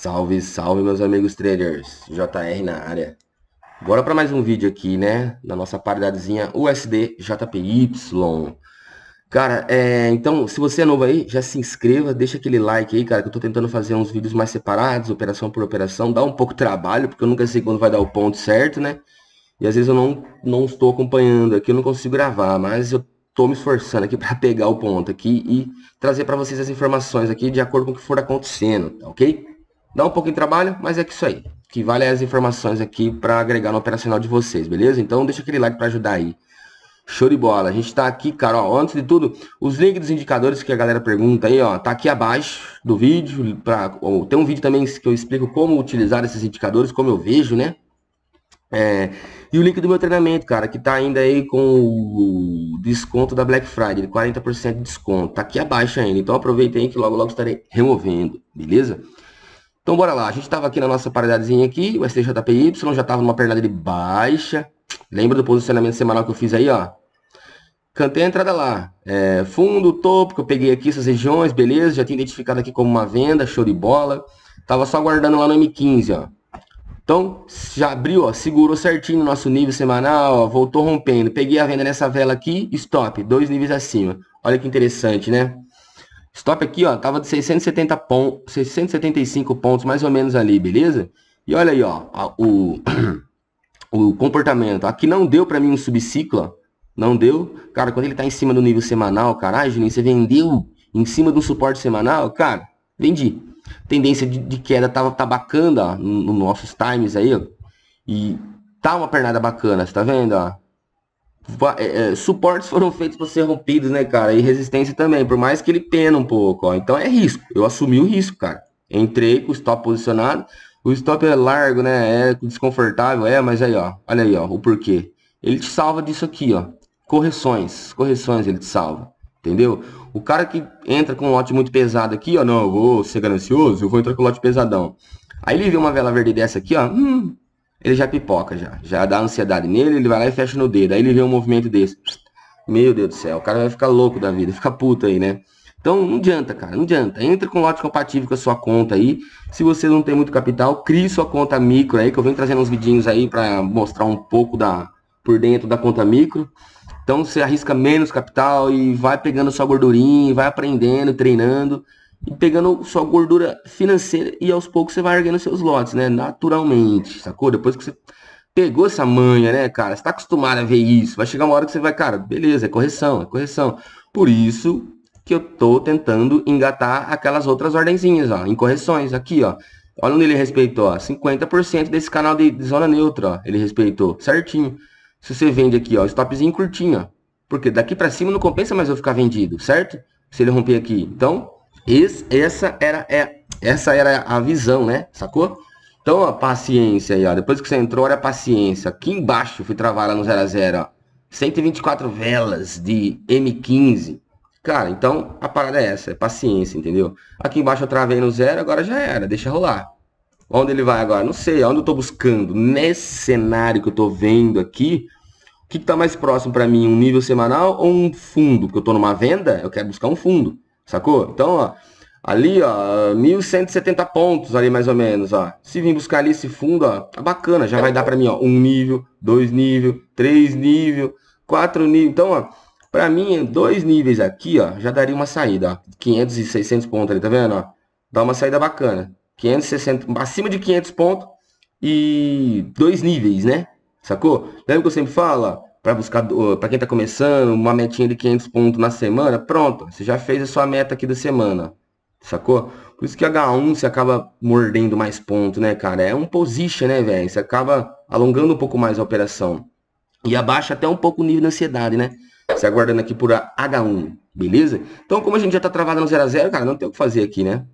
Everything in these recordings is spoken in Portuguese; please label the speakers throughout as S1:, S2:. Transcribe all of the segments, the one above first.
S1: Salve, salve meus amigos traders, JR na área. Bora para mais um vídeo aqui, né? Na nossa paridadezinha USD JPY. Cara, é, então, se você é novo aí, já se inscreva, deixa aquele like aí, cara, que eu tô tentando fazer uns vídeos mais separados, operação por operação, dá um pouco de trabalho, porque eu nunca sei quando vai dar o ponto certo, né? E às vezes eu não, não estou acompanhando aqui, eu não consigo gravar, mas eu tô me esforçando aqui para pegar o ponto aqui e trazer para vocês as informações aqui de acordo com o que for acontecendo, tá ok? Dá um pouquinho de trabalho, mas é que isso aí. Que vale as informações aqui para agregar no operacional de vocês, beleza? Então deixa aquele like para ajudar aí. Show de bola. A gente tá aqui, cara, ó, antes de tudo, os links dos indicadores que a galera pergunta aí, ó, tá aqui abaixo do vídeo, pra, ó, tem um vídeo também que eu explico como utilizar esses indicadores, como eu vejo, né? É, e o link do meu treinamento, cara, que tá ainda aí com o desconto da Black Friday, 40% de desconto, tá aqui abaixo ainda, então aproveitem que logo logo estarei removendo, beleza? Então bora lá, a gente tava aqui na nossa paradazinha aqui, o STJPY já tava numa pernada de baixa, lembra do posicionamento semanal que eu fiz aí, ó? Cantei a entrada lá. É, fundo, topo, que eu peguei aqui essas regiões, beleza. Já tinha identificado aqui como uma venda, show de bola. Tava só guardando lá no M15, ó. Então, já abriu, ó, segurou certinho no nosso nível semanal, ó, voltou rompendo. Peguei a venda nessa vela aqui, stop, dois níveis acima. Olha que interessante, né? Stop aqui, ó, tava de 670 pontos, 675 pontos mais ou menos ali, beleza? E olha aí, ó, o, o comportamento. Aqui não deu para mim um subciclo, ó. Não deu. Cara, quando ele tá em cima do nível semanal, caralho, Juninho, você vendeu em cima do suporte semanal? Cara, vendi. Tendência de, de queda tava, tá bacana, ó, nos no nossos times aí, ó. E tá uma pernada bacana, você tá vendo, ó? É, é, suportes foram feitos para ser rompidos, né, cara? E resistência também, por mais que ele pena um pouco, ó. Então é risco. Eu assumi o risco, cara. Entrei com o stop posicionado. O stop é largo, né? É desconfortável, é, mas aí, ó. Olha aí, ó, o porquê. Ele te salva disso aqui, ó correções, correções ele te salva, entendeu? O cara que entra com um lote muito pesado aqui, ó, não, eu vou ser ganancioso, eu vou entrar com um lote pesadão. Aí ele vê uma vela verde dessa aqui, ó, hum, ele já pipoca já, já dá ansiedade nele, ele vai lá e fecha no dedo. Aí ele vê um movimento desse. Meu Deus do céu, o cara vai ficar louco da vida, fica puto aí, né? Então não adianta, cara, não adianta. Entra com lote compatível com a sua conta aí. Se você não tem muito capital, crie sua conta micro aí, que eu venho trazendo uns vidinhos aí para mostrar um pouco da por dentro da conta micro. Então você arrisca menos capital e vai pegando sua gordurinha, vai aprendendo, treinando e pegando sua gordura financeira e aos poucos você vai erguendo seus lotes, né? Naturalmente, sacou? Depois que você pegou essa manha, né, cara? Você tá acostumado a ver isso. Vai chegar uma hora que você vai, cara, beleza, é correção, é correção. Por isso que eu tô tentando engatar aquelas outras ordenzinhas, ó, em correções. Aqui, ó. Olha onde ele respeitou, ó. 50% desse canal de, de zona neutra, ó. Ele respeitou certinho. Se você vende aqui, ó, stopzinho curtinho, ó. Porque daqui para cima não compensa mais eu ficar vendido, certo? Se ele romper aqui. Então, esse, essa era é, essa era a visão, né? Sacou? Então, ó, paciência aí, ó. Depois que você entrou, olha a paciência. Aqui embaixo, fui travar lá no 0 a 0 ó. 124 velas de M15. Cara, então a parada é essa, é paciência, entendeu? Aqui embaixo eu travei no zero, agora já era, deixa rolar. Onde ele vai agora? Não sei. Onde eu estou buscando? Nesse cenário que eu estou vendo aqui, o que está mais próximo para mim? Um nível semanal ou um fundo? Porque eu estou numa venda, eu quero buscar um fundo. Sacou? Então, ó, ali, ó, 1.170 pontos ali mais ou menos, ó. Se vir buscar ali esse fundo, ó, tá bacana. Já vai dar para mim, ó, um nível, dois nível, três nível, quatro nível. Então, ó, para mim, dois níveis aqui, ó, já daria uma saída, ó. 500 e 600 pontos ali, tá vendo, ó? Dá uma saída bacana. 560, acima de 500 pontos e dois níveis, né? Sacou? Lembra que eu sempre falo, para buscar, para quem tá começando, uma metinha de 500 pontos na semana, pronto, você já fez a sua meta aqui da semana. Sacou? Por isso que H1 você acaba mordendo mais pontos, né, cara? É um position, né, velho? Você acaba alongando um pouco mais a operação. E abaixa até um pouco o nível de ansiedade, né? Você aguardando aqui por H1, beleza? Então, como a gente já tá travado no 0 a 0 cara, não tem o que fazer aqui, né?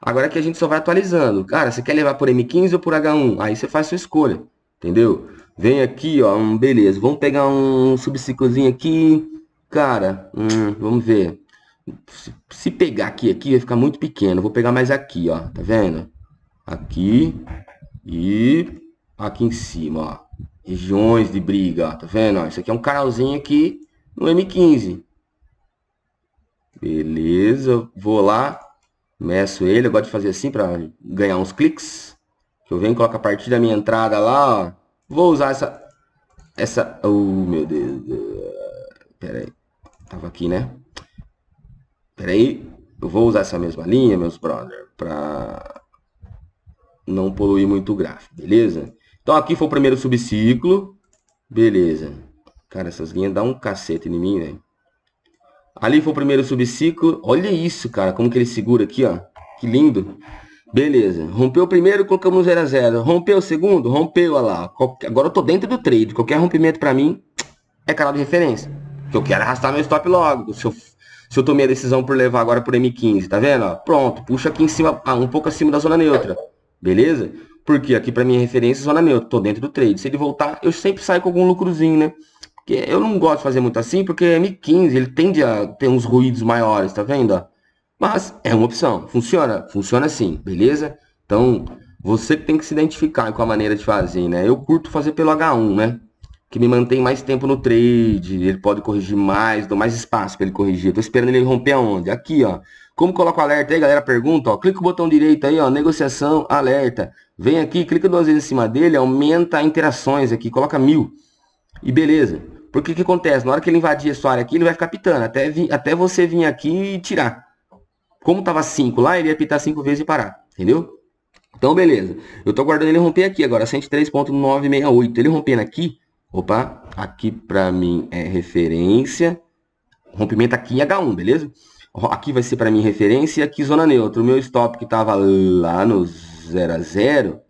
S1: Agora que a gente só vai atualizando. Cara, você quer levar por M15 ou por H1? Aí você faz sua escolha. Entendeu? Vem aqui, ó. Um, beleza. Vamos pegar um subciclozinho aqui. Cara, hum, vamos ver. Se, se pegar aqui, aqui vai ficar muito pequeno. Vou pegar mais aqui, ó. Tá vendo? Aqui. E aqui em cima, ó. Regiões de briga, ó. Tá vendo? Ó, isso aqui é um canalzinho aqui no M15. Beleza. Vou lá Meço ele, eu gosto de fazer assim para ganhar uns cliques. Eu venho, coloco a partir da minha entrada lá, ó. Vou usar essa... Essa... Oh, meu Deus. Pera aí. Tava aqui, né? Pera aí. Eu vou usar essa mesma linha, meus brother, pra não poluir muito o gráfico, beleza? Então aqui foi o primeiro subciclo. Beleza. Cara, essas linhas dão um cacete em mim, velho. Ali foi o primeiro subciclo. Olha isso, cara, como que ele segura aqui, ó. Que lindo. Beleza. Rompeu o primeiro, colocamos no 0 a 0 Rompeu o segundo? Rompeu, olha lá. Agora eu tô dentro do trade. Qualquer rompimento pra mim é canal de referência. Que eu quero arrastar meu stop logo. Se eu, se eu tomei a decisão por levar agora por M15, tá vendo? Ó, pronto, puxa aqui em cima, ah, um pouco acima da zona neutra. Beleza? Porque aqui pra minha referência, zona neutra. Tô dentro do trade. Se ele voltar, eu sempre saio com algum lucrozinho, né? Porque eu não gosto de fazer muito assim, porque M15, ele tende a ter uns ruídos maiores, tá vendo? Ó? Mas é uma opção. Funciona? Funciona sim, beleza? Então, você tem que se identificar com a maneira de fazer, né? Eu curto fazer pelo H1, né? Que me mantém mais tempo no trade, ele pode corrigir mais, dou mais espaço para ele corrigir. Eu tô esperando ele romper aonde? Aqui, ó. Como coloca o alerta aí, galera? Pergunta, ó. Clica o botão direito aí, ó. Negociação, alerta. Vem aqui, clica duas vezes em cima dele, aumenta interações aqui, coloca mil. E beleza. Porque o que acontece? Na hora que ele invadir a sua área aqui, ele vai ficar pitando, até, até você vir aqui e tirar. Como tava 5 lá, ele ia pitar 5 vezes e parar. Entendeu? Então, beleza. Eu tô guardando ele romper aqui agora, 103.968. Ele rompendo aqui, opa, aqui pra mim é referência. Rompimento aqui em H1, beleza? Aqui vai ser pra mim referência e aqui zona neutra. O meu stop que tava lá no 0 a 0,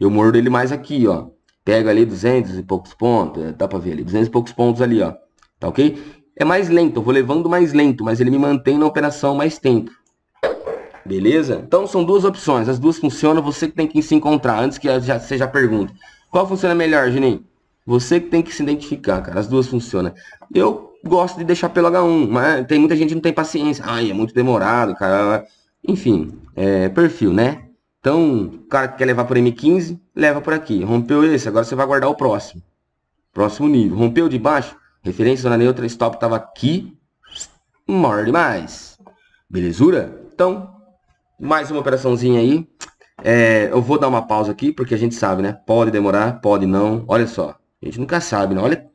S1: eu mordo ele mais aqui, ó. Pega ali 200 e poucos pontos, dá pra ver ali, 200 e poucos pontos ali, ó. Tá ok? É mais lento, eu vou levando mais lento, mas ele me mantém na operação mais tempo. Beleza? Então são duas opções, as duas funcionam, você que tem que se encontrar, antes que já, você já pergunte. Qual funciona melhor, Juninho? Você que tem que se identificar, cara, as duas funcionam. Eu gosto de deixar pelo H1, mas tem muita gente que não tem paciência. Ai, é muito demorado, cara. Enfim, é perfil, né? Então, o cara que quer levar por M15, leva por aqui. Rompeu esse, agora você vai guardar o próximo. Próximo nível. Rompeu de baixo, referência zona neutra, stop estava aqui. Morde mais. Belezura? Então, mais uma operaçãozinha aí. É, eu vou dar uma pausa aqui, porque a gente sabe, né? Pode demorar, pode não. Olha só. A gente nunca sabe, né? Olha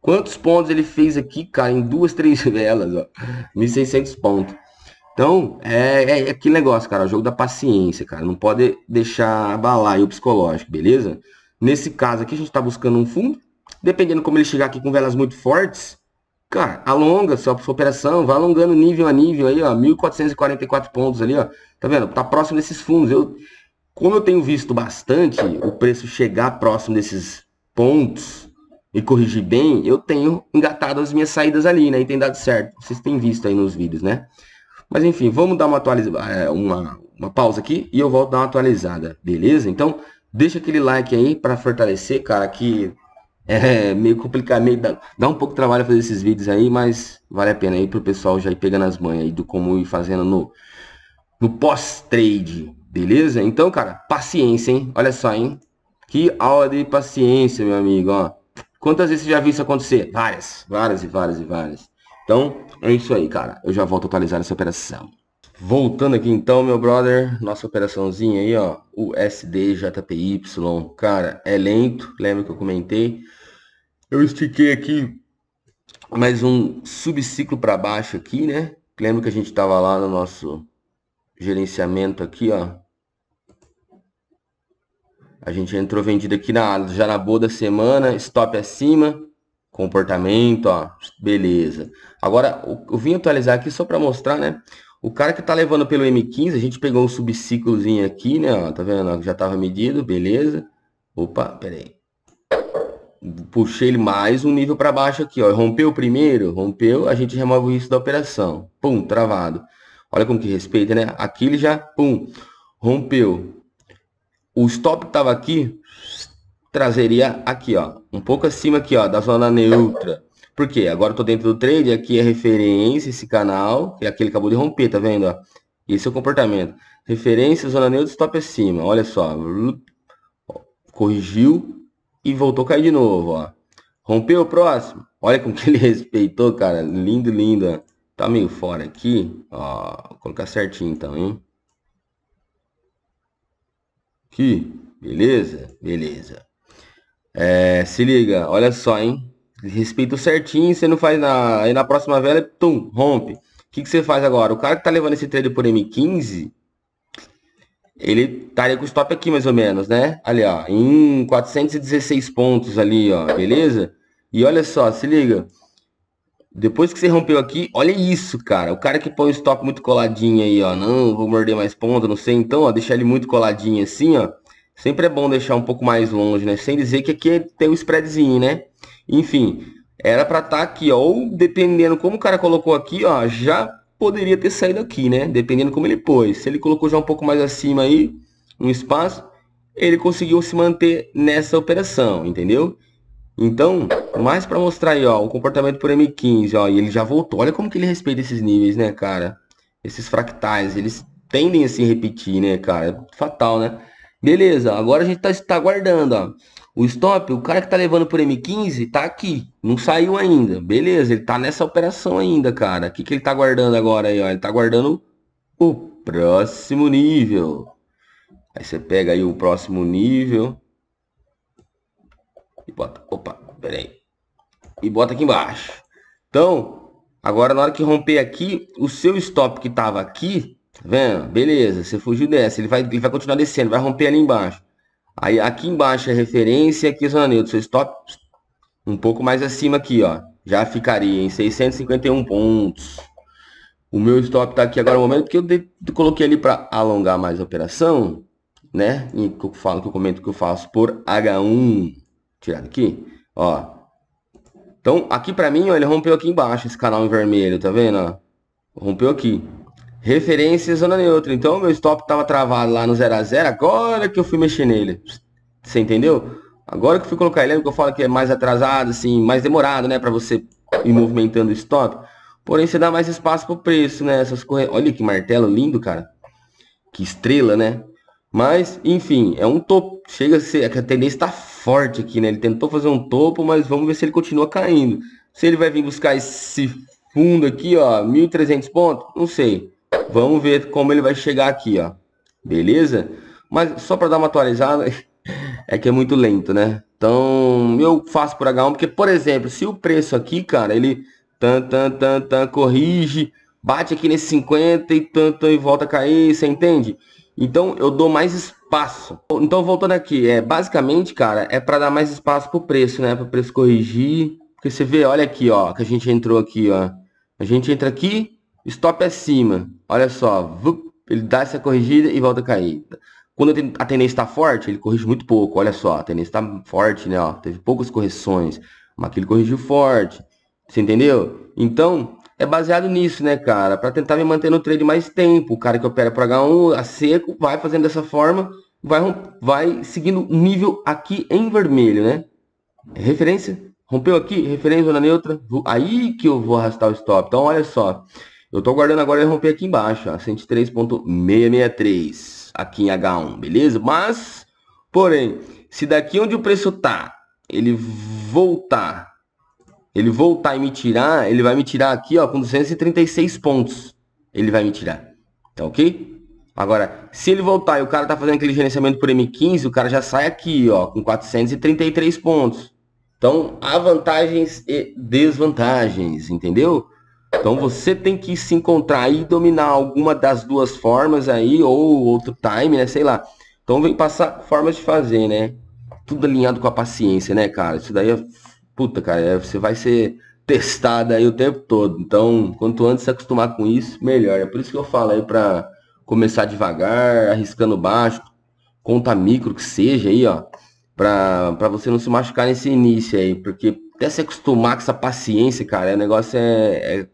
S1: quantos pontos ele fez aqui, cara, em duas, três velas, ó. 1.600 pontos. Então, é, é, é aquele negócio, cara. O jogo da paciência, cara. Não pode deixar abalar o psicológico, beleza? Nesse caso aqui, a gente tá buscando um fundo. Dependendo como ele chegar aqui com velas muito fortes, Cara, alonga sua, operação, vai alongando nível a nível aí, ó, 1.444 pontos ali, ó. Tá vendo? Tá próximo desses fundos. Eu, como eu tenho visto bastante o preço chegar próximo desses pontos e corrigir bem, eu tenho engatado as minhas saídas ali, né? E tem dado certo. Vocês têm visto aí nos vídeos, né? Mas enfim, vamos dar uma atualizada, é, uma, uma pausa aqui e eu volto a dar uma atualizada, beleza? Então, deixa aquele like aí para fortalecer, cara, que é meio complicado, meio dá, dá, um pouco de trabalho fazer esses vídeos aí, mas vale a pena aí pro pessoal já ir pegando as manhas aí do como ir fazendo no, no pós-trade, beleza? Então, cara, paciência, hein? Olha só, hein? Que aula de paciência, meu amigo, ó. Quantas vezes você já viu isso acontecer? Várias, várias e várias e várias. Então, é isso aí, cara. Eu já volto a atualizar essa operação. Voltando aqui então, meu brother, nossa operaçãozinha aí, ó, o SDJPY, cara, é lento, lembra que eu comentei? Eu estiquei aqui mais um subciclo para baixo aqui, né? Lembra que a gente tava lá no nosso gerenciamento aqui, ó. A gente entrou vendido aqui na, já na boa da semana, stop acima, comportamento, ó, beleza. Agora, eu vim atualizar aqui só para mostrar, né? O cara que tá levando pelo M15, a gente pegou um subciclozinho aqui, né? Ó, tá vendo? Já tava medido, beleza. Opa, pera aí. Puxei ele mais um nível para baixo aqui, ó. Rompeu o primeiro, rompeu, a gente remove o risco da operação. Pum, travado. Olha como que respeita, né? Aqui ele já, pum, rompeu. O stop tava aqui, trazeria aqui, ó. Um pouco acima aqui, ó, da zona neutra. Por quê? Agora eu tô dentro do trade, aqui é referência, esse canal, que é aquele que acabou de romper, tá vendo? Ó? Esse é o comportamento. Referência, zona neutra, stop acima. Olha só. Corrigiu e voltou a cair de novo, ó. Rompeu o próximo. Olha como que ele respeitou, cara. Lindo, lindo. Ó. Tá meio fora aqui. Ó, vou colocar certinho então, hein? Aqui, beleza? Beleza. É, se liga, olha só, hein? Respeito certinho, você não faz na... Aí na próxima vela, tum, rompe. O que, que você faz agora? O cara que tá levando esse trade por M15, ele estaria com o stop aqui mais ou menos, né? Ali, ó, em 416 pontos ali, ó, beleza? E olha só, se liga. Depois que você rompeu aqui, olha isso, cara. O cara que põe o stop muito coladinho aí, ó. Não, vou morder mais ponta, não sei. Então, ó, deixar ele muito coladinho assim, ó. Sempre é bom deixar um pouco mais longe, né? Sem dizer que aqui tem um spreadzinho, né? Enfim, era pra estar tá aqui, ó. Ou dependendo como o cara colocou aqui, ó, já poderia ter saído aqui, né? Dependendo como ele pôs. Se ele colocou já um pouco mais acima aí, um espaço, ele conseguiu se manter nessa operação, entendeu? Então, mais para mostrar aí, ó, o comportamento por M15, ó, e ele já voltou. Olha como que ele respeita esses níveis, né, cara? Esses fractais, eles tendem a se repetir, né, cara? Fatal, né? Beleza, agora a gente tá, tá guardando, ó. O stop, o cara que tá levando por M15 tá aqui, não saiu ainda. Beleza, ele tá nessa operação ainda, cara. O que, que ele tá guardando agora aí, ó? Ele tá guardando o próximo nível. Aí você pega aí o próximo nível. E bota, opa, pera aí. E bota aqui embaixo. Então, agora na hora que romper aqui, o seu stop que tava aqui, tá vendo? Beleza, você fugiu dessa. Ele vai, ele vai continuar descendo, vai romper ali embaixo. Aí aqui embaixo é referência, aqui zona neutra. Seu stop um pouco mais acima aqui, ó. Já ficaria em 651 pontos. O meu stop tá aqui agora no momento que eu, de, coloquei ali para alongar mais a operação, né? E que eu falo, que eu comento que eu faço por H1. Tirado aqui, ó. Então, aqui para mim, ó, ele rompeu aqui embaixo, esse canal em vermelho, tá vendo, ó? Rompeu aqui. Referência zona neutra. Então, meu stop estava travado lá no 0 a 0 agora que eu fui mexer nele. Você entendeu? Agora que eu fui colocar ele, que eu falo que é mais atrasado, assim, mais demorado, né, para você ir movimentando o stop. Porém, você dá mais espaço pro preço, né? Essas corre... Olha que martelo lindo, cara. Que estrela, né? Mas, enfim, é um topo. Chega a ser. A tendência está forte aqui, né? Ele tentou fazer um topo, mas vamos ver se ele continua caindo. Se ele vai vir buscar esse fundo aqui, ó, 1.300 pontos, não sei. Vamos ver como ele vai chegar aqui, ó. Beleza? Mas só para dar uma atualizada, é que é muito lento, né? Então, eu faço por H1, porque, por exemplo, se o preço aqui, cara, ele tan, tan, tan, tan, corrige, bate aqui nesse 50 e tanto e volta a cair, você entende? Então, eu dou mais espaço. Então, voltando aqui, é basicamente, cara, é para dar mais espaço pro preço, né? Para o preço corrigir. Porque você vê, olha aqui, ó, que a gente entrou aqui, ó. A gente entra aqui, Stop acima. Olha só. Ele dá essa corrigida e volta a cair. Quando a tendência está forte, ele corrige muito pouco. Olha só, a tendência está forte, né? Ó, teve poucas correções. Mas aqui ele corrigiu forte. Você entendeu? Então, é baseado nisso, né, cara? Para tentar me manter no trade mais tempo. O cara que opera por H1 a seco vai fazendo dessa forma, vai, vai seguindo nível aqui em vermelho, né? Referência. Rompeu aqui, referência zona neutra. Aí que eu vou arrastar o stop. Então, olha só. Eu estou guardando agora romper aqui embaixo, 103.663 aqui em H1, beleza? Mas, porém, se daqui onde o preço tá, ele voltar, ele voltar e me tirar, ele vai me tirar aqui, ó, com 236 pontos. Ele vai me tirar, tá ok? Agora, se ele voltar e o cara tá fazendo aquele gerenciamento por M15, o cara já sai aqui, ó, com 433 pontos. Então, há vantagens e desvantagens, entendeu? Então você tem que se encontrar e dominar alguma das duas formas aí, ou outro time, né? Sei lá. Então vem passar formas de fazer, né? Tudo alinhado com a paciência, né, cara? Isso daí é. Puta, cara, é, você vai ser testado aí o tempo todo. Então, quanto antes se acostumar com isso, melhor. É por isso que eu falo aí pra começar devagar, arriscando baixo, conta micro que seja aí, ó. Pra, pra você não se machucar nesse início aí. Porque até se acostumar com essa paciência, cara, o negócio é, é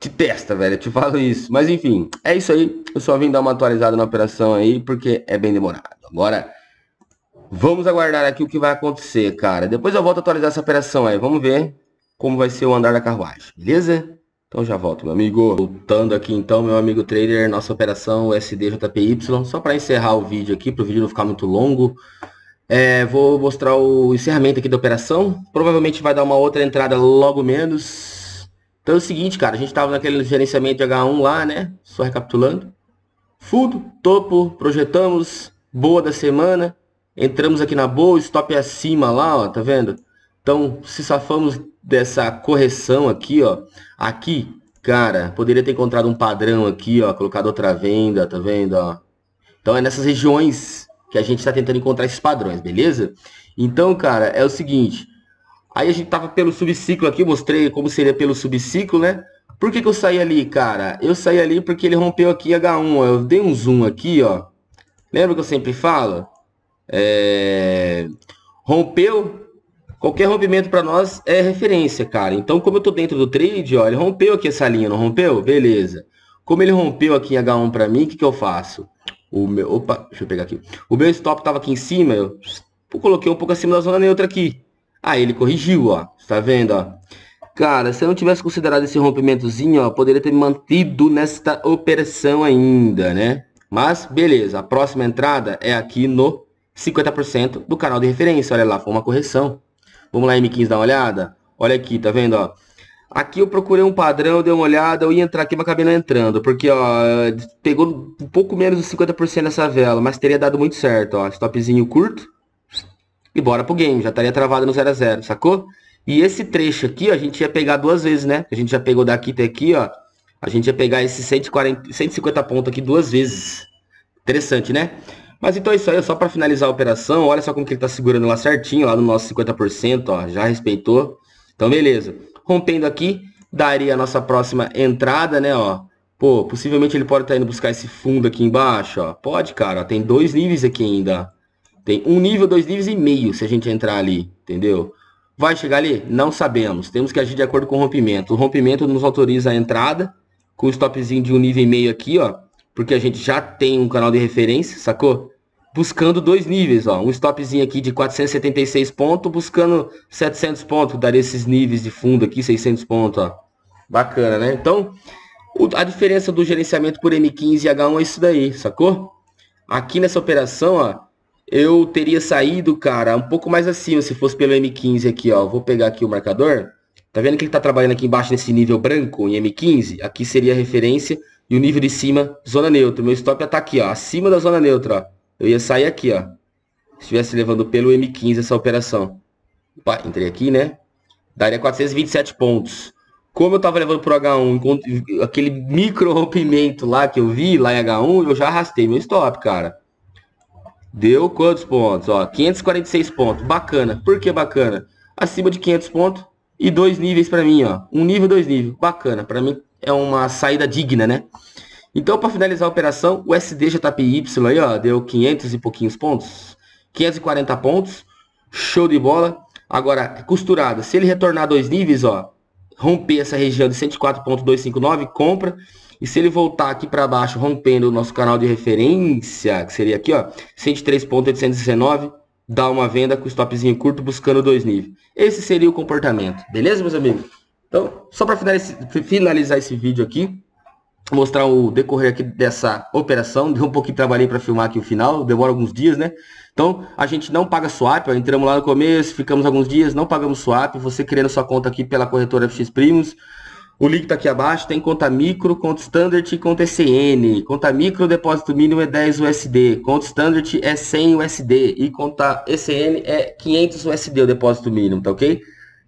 S1: te testa, velho. Eu te falo isso. Mas enfim, é isso aí. Eu só vim dar uma atualizada na operação aí, porque é bem demorado. Agora, vamos aguardar aqui o que vai acontecer, cara. Depois eu volto a atualizar essa operação aí. Vamos ver como vai ser o andar da carruagem, beleza? Então já volto, meu amigo. Voltando aqui então, meu amigo trader, nossa operação USDJPY. Só para encerrar o vídeo aqui, para o vídeo não ficar muito longo. É, vou mostrar o encerramento aqui da operação. Provavelmente vai dar uma outra entrada logo menos então é o seguinte, cara, a gente tava naquele gerenciamento de H1 lá, né? Só recapitulando. Fundo, topo, projetamos, boa da semana. Entramos aqui na boa, stop é acima lá, ó, tá vendo? Então, se safamos dessa correção aqui, ó, aqui, cara, poderia ter encontrado um padrão aqui, ó, colocado outra venda, tá vendo, ó? Então é nessas regiões que a gente está tentando encontrar esses padrões, beleza? Então, cara, é o seguinte, aí a gente tava pelo subciclo aqui, mostrei como seria pelo subciclo, né? Por que, que eu saí ali, cara? Eu saí ali porque ele rompeu aqui H1, ó. eu dei um zoom aqui, ó. Lembra que eu sempre falo? É... Rompeu, qualquer rompimento para nós é referência, cara. Então, como eu tô dentro do trade, ó, ele rompeu aqui essa linha, não rompeu? Beleza. Como ele rompeu aqui em H1 para mim, o que, que eu faço? O meu, opa, deixa eu pegar aqui. O meu stop tava aqui em cima, eu, eu coloquei um pouco acima da zona neutra aqui. Aí ele corrigiu, ó. Tá vendo, ó? Cara, se eu não tivesse considerado esse rompimentozinho, ó, poderia ter mantido nesta operação ainda, né? Mas, beleza. A próxima entrada é aqui no 50% do canal de referência. Olha lá, foi uma correção. Vamos lá, M15, dar uma olhada. Olha aqui, tá vendo, ó? Aqui eu procurei um padrão, dei uma olhada, eu ia entrar aqui, mas acabei não entrando, porque, ó, pegou um pouco menos de 50% nessa vela, mas teria dado muito certo, ó, stopzinho curto, e bora pro game, já estaria travado no 0 a 0 sacou? E esse trecho aqui, ó, a gente ia pegar duas vezes, né? A gente já pegou daqui até aqui, ó, a gente ia pegar esses 140, 150 pontos aqui duas vezes. Interessante, né? Mas então é isso aí, só para finalizar a operação, olha só como que ele tá segurando lá certinho, lá no nosso 50%, ó, já respeitou. Então, beleza. Rompendo aqui, daria a nossa próxima entrada, né, ó. Pô, possivelmente ele pode estar tá indo buscar esse fundo aqui embaixo, ó. Pode, cara, tem dois níveis aqui ainda. Tem um nível, dois níveis e meio se a gente entrar ali, entendeu? Vai chegar ali? Não sabemos. Temos que agir de acordo com o rompimento. O rompimento nos autoriza a entrada com o stopzinho de um nível e meio aqui, ó. Porque a gente já tem um canal de referência, sacou? buscando dois níveis, ó, um stopzinho aqui de 476 pontos, buscando 700 pontos, daria esses níveis de fundo aqui, 600 pontos, ó. Bacana, né? Então, a diferença do gerenciamento por M15 e H1 é isso daí, sacou? Aqui nessa operação, ó, eu teria saído, cara, um pouco mais acima se fosse pelo M15 aqui, ó. Vou pegar aqui o marcador. Tá vendo que ele tá trabalhando aqui embaixo nesse nível branco em M15? Aqui seria a referência e o nível de cima, zona neutra. Meu stop tá aqui, ó, acima da zona neutra, ó eu ia sair aqui, ó. Se estivesse levando pelo M15 essa operação. Opa, entrei aqui, né? Daria 427 pontos. Como eu tava levando pro H1, aquele micro rompimento lá que eu vi, lá em H1, eu já arrastei meu stop, cara. Deu quantos pontos? Ó, 546 pontos. Bacana. Por que bacana? Acima de 500 pontos e dois níveis para mim, ó. Um nível, dois níveis. Bacana. Para mim é uma saída digna, né? Então, para finalizar a operação, o SDJPY aí, ó, deu 500 e pouquinhos pontos. 540 pontos. Show de bola. Agora, costurada. Se ele retornar dois níveis, ó, romper essa região de 104.259, compra. E se ele voltar aqui para baixo, rompendo o nosso canal de referência, que seria aqui, ó, 103.819, dá uma venda com stopzinho curto, buscando dois níveis. Esse seria o comportamento. Beleza, meus amigos? Então, só para finalizar esse vídeo aqui, mostrar o decorrer aqui dessa operação. Deu um pouquinho de trabalho para filmar aqui o final, demora alguns dias, né? Então, a gente não paga swap, ó, entramos lá no começo, ficamos alguns dias, não pagamos swap. Você criando sua conta aqui pela corretora FX Primos. O link tá aqui abaixo, tem conta micro, conta standard e conta ECN. Conta micro, depósito mínimo é 10 USD. Conta standard é 100 USD. E conta ECN é 500 USD o depósito mínimo, tá ok?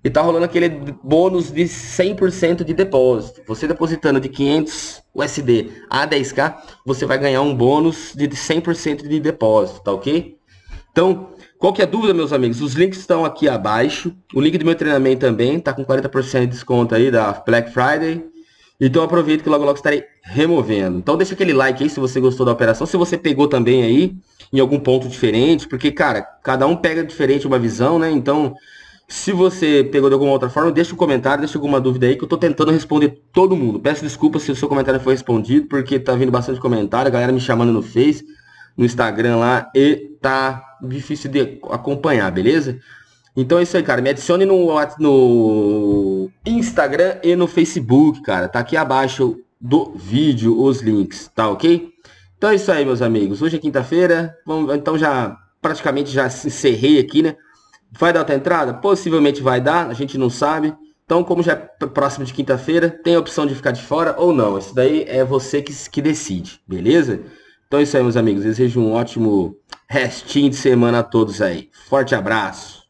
S1: E tá rolando aquele bônus de 100% de depósito. Você depositando de 500 USD a 10k, você vai ganhar um bônus de 100% de depósito, tá ok? Então, qual que é a dúvida, meus amigos? Os links estão aqui abaixo. O link do meu treinamento também tá com 40% de desconto aí da Black Friday. Então aproveita que logo logo estarei removendo. Então deixa aquele like aí se você gostou da operação, se você pegou também aí em algum ponto diferente, porque cara, cada um pega diferente uma visão, né? Então se você pegou de alguma outra forma, deixa um comentário, deixa alguma dúvida aí que eu tô tentando responder todo mundo. Peço desculpas se o seu comentário foi respondido, porque tá vindo bastante comentário, a galera me chamando no Face, no Instagram lá, e tá difícil de acompanhar, beleza? Então é isso aí, cara. Me adicione no, no Instagram e no Facebook, cara. Tá aqui abaixo do vídeo os links, tá ok? Então é isso aí, meus amigos. Hoje é quinta-feira, então já praticamente já encerrei aqui, né? Vai dar outra entrada? Possivelmente vai dar, a gente não sabe. Então, como já é próximo de quinta-feira, tem a opção de ficar de fora ou não. Isso daí é você que, que decide, beleza? Então é isso aí, meus amigos. Desejo um ótimo restinho de semana a todos aí. Forte abraço.